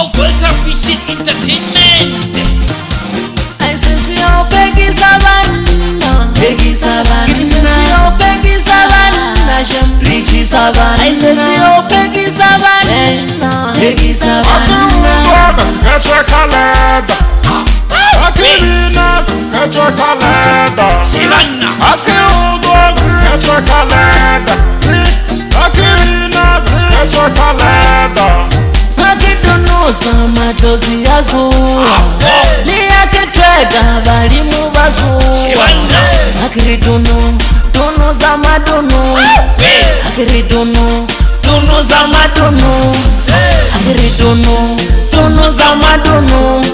of Volter Vision Entertainment. aisesiyopekisa vanna Pekisa vanna. aisesiyopekisa vanna Pekisa vanna. aisesiyopekisa vanna Pekisa vanna. Get your calendar. Akirina, get your calendar. Shivana. Akirudo, get your calendar. Akirina, get your calendar. mitozi ya zuwa liyakitwega valimu va zuwa akiri dunu dunu za madunu akiri dunu dunu za madunu akiri dunu dunu za madunu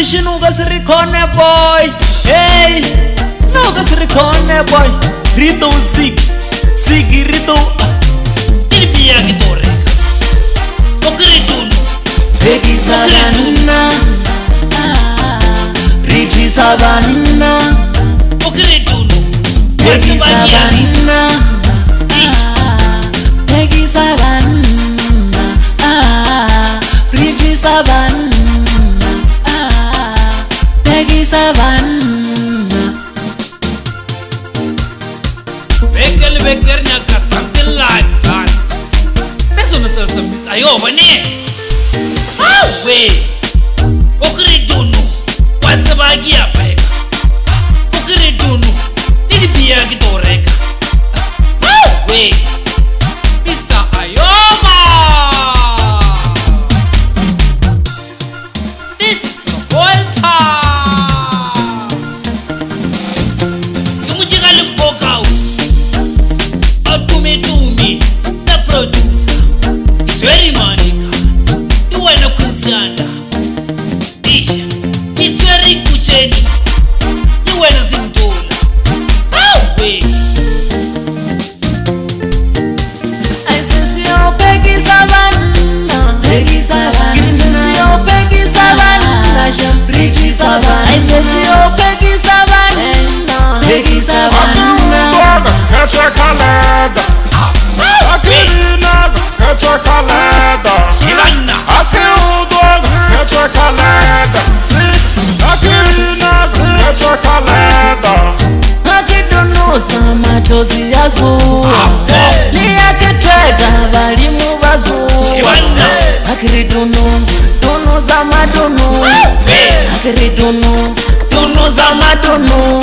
fishi nunga siri khone boy. Hey nunga siri khone boy. Rito sig sig rito ilipia kitore okritunu rekisaganna rekisaganna okritunu rekisaganna selbe garnya ka samtin ladan sai so nasal san bis ayo bane awe okre jono what's about here chozi ya zuwa liyakitweka valimu va zuwa akiri dunu dunu za madunu akiri dunu dunu za madunu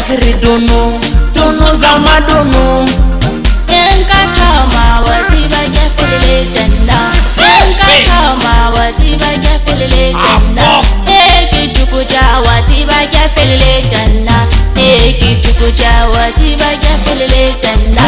akiri dunu dunu za madunu enkatama wazivakefele ku jawati ba ke fulile kan na